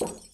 you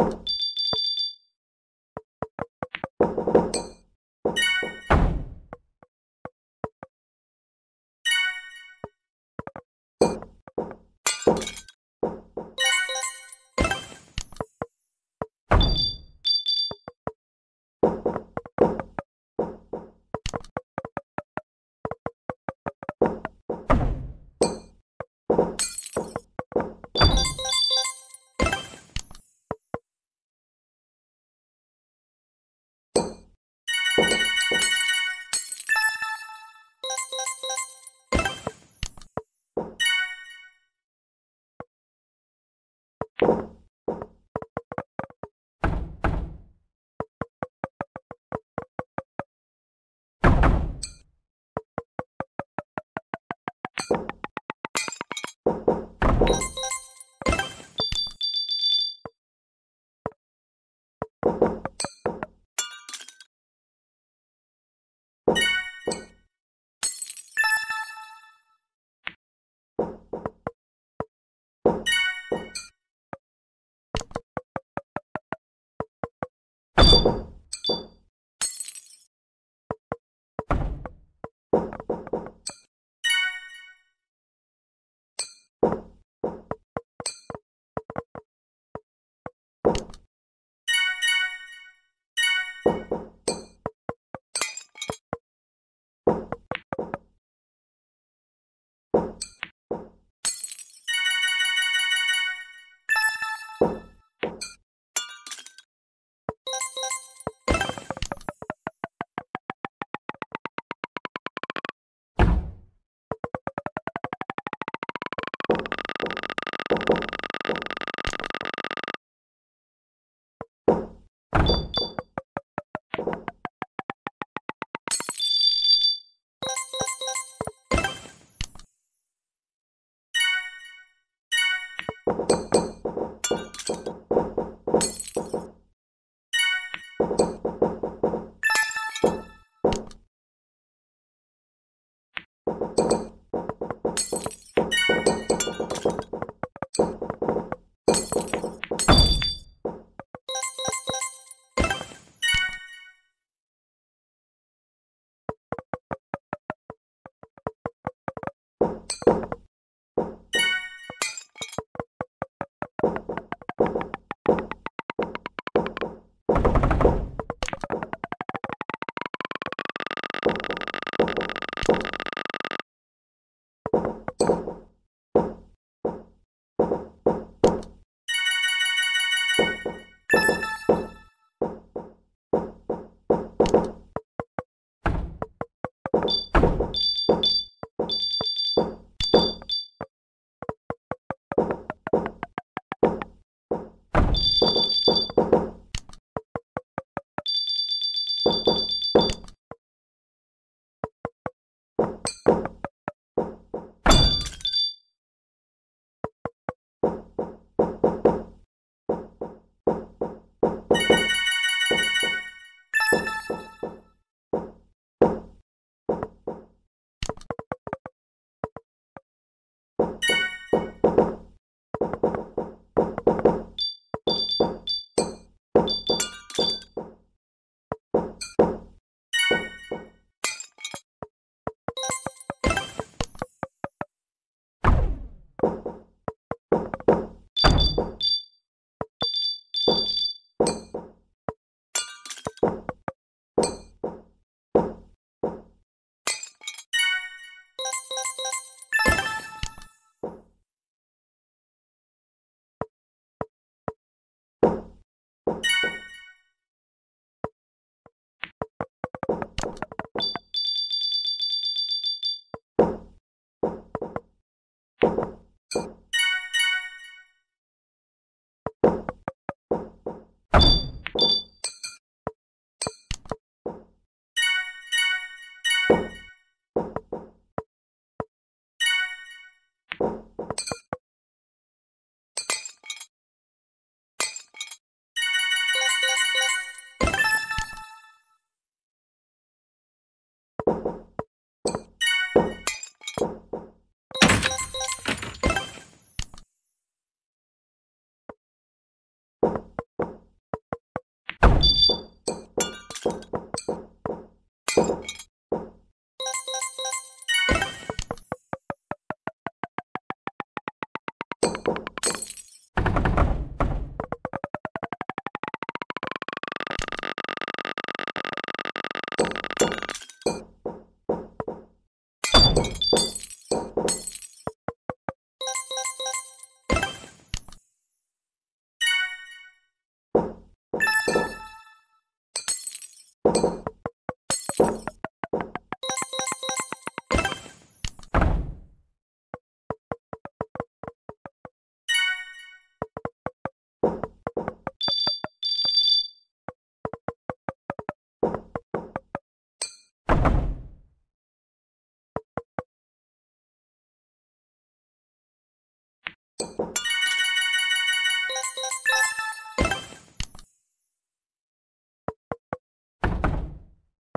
you you you